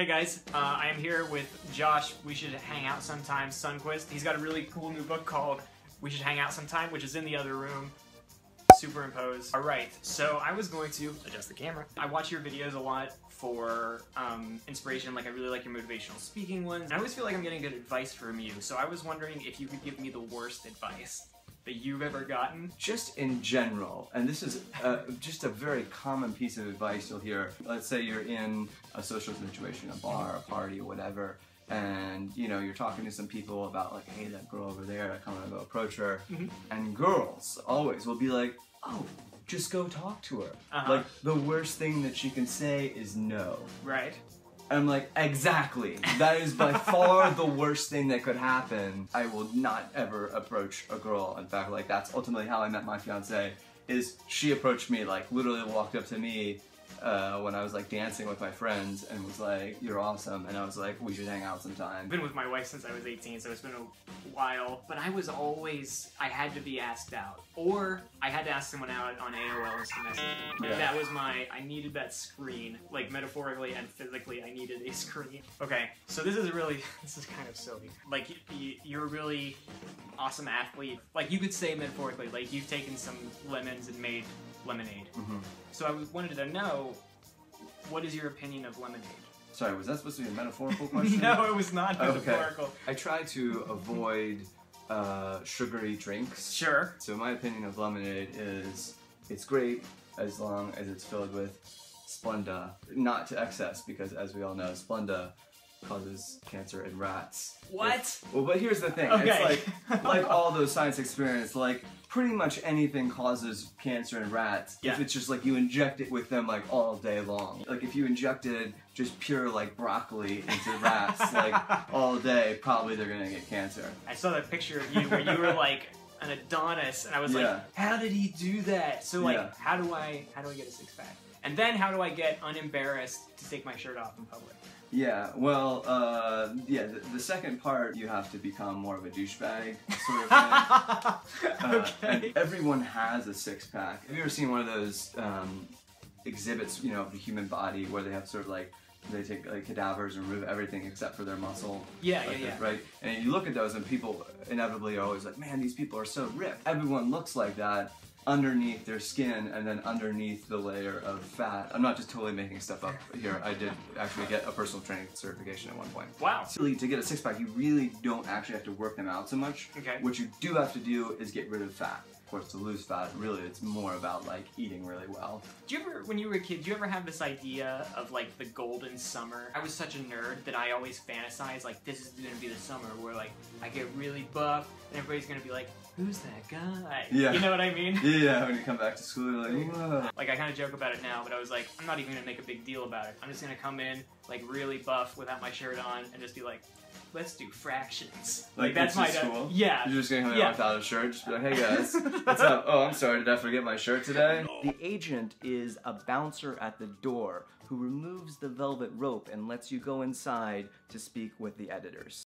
Hey guys, uh, I am here with Josh. We should hang out sometime. Sundquist. He's got a really cool new book called We Should Hang Out Sometime, which is in the other room. Superimpose. All right, so I was going to adjust the camera. I watch your videos a lot for um, inspiration. Like I really like your motivational speaking ones. I always feel like I'm getting good advice from you. So I was wondering if you could give me the worst advice that you've ever gotten. Just in general, and this is uh, just a very common piece of advice you'll hear. Let's say you're in a social situation, a bar, a party, whatever, and you know you're talking to some people about like, hey, that girl over there, I kind of go approach her, Mhm. and girls always will be like, oh, just go talk to her. Uh-huh. Like the worst thing that she can say is no. Right. And I'm like, exactly. That is by far the worst thing that could happen. I will not ever approach a girl. In fact, like that's ultimately how I met my fiance. Is she approached me, like literally walked up to me uh, when I was like dancing with my friends and was like, "You're awesome," and I was like, "We should hang out I've sometime." been with my wife since I was 18, so it's been a while. But I was always, I had to be asked out. Or I had to ask someone out on AOL Instant Messaging. Like, Yeah. That was my, I needed that screen. Like, metaphorically and physically, I needed a screen. Okay, so this is really, this is kind of silly. Like, you're a really awesome athlete. Like, you could say metaphorically, like, you've taken some lemons and made lemonade. Mhm. So I wanted to know, what is your opinion of lemonade? Sorry, was that supposed to be a metaphorical question? no, it was not Okay. metaphorical. I try to avoid uh, sugary drinks. Sure. So my opinion of lemonade is it's great as long as it's filled with Splenda, not to excess because as we all know, Splenda causes cancer in rats. What? Well, but here's the thing. Okay. It's like like all those science experiments, like pretty much anything causes cancer in rats Yeah. if it's just like you inject it with them like all day long. Like if you injected just pure like broccoli into rats like all day, probably they're gonna get cancer. I saw that picture of you where you were like an Adonis, and I was Yeah. like, how did he do that? So like, Yeah. how do I how do I get a six pack? And then how do I get unembarrassed to take my shirt off in public? Yeah, well, uh, yeah, the, the second part, you have to become more of a douchebag sort of thing. Uh, okay. and everyone has a six pack. Have you ever seen one of those um, exhibits, you know, of the human body where they have sort of like, they take like cadavers and remove everything except for their muscle? Yeah, Like yeah, yeah. Right? And you look at those and people inevitably are always like, man, these people are so ripped. Everyone looks like that underneath their skin and then underneath the layer of fat. I'm not just totally making stuff up here. I did actually get a personal training certification at one point. Wow. Really, to get a six pack, you really don't actually have to work them out so much. Okay. What you do have to do is get rid of fat. Course, to lose fat, really, it's more about like eating really well. Do you ever, when you were a kid, do you ever have this idea of like the golden summer? I was such a nerd that I always fantasized like this is gonna be the summer where like I get really buff and everybody's gonna be like, who's that guy? Yeah. You know what I mean? Yeah, when you come back to school, you're like, "Whoa." Like I kind of joke about it now, but I was like, I'm not even gonna make a big deal about it. I'm just gonna come in like really buff without my shirt on and just be like, let's do fractions. Like, that's my it's at school? yeah. You're just gonna come in Yeah. without a shirt, just be like, hey guys, what's up? Oh, I'm sorry, did I forget my shirt today? The agent is a bouncer at the door who removes the velvet rope and lets you go inside to speak with the editors.